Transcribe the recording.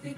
They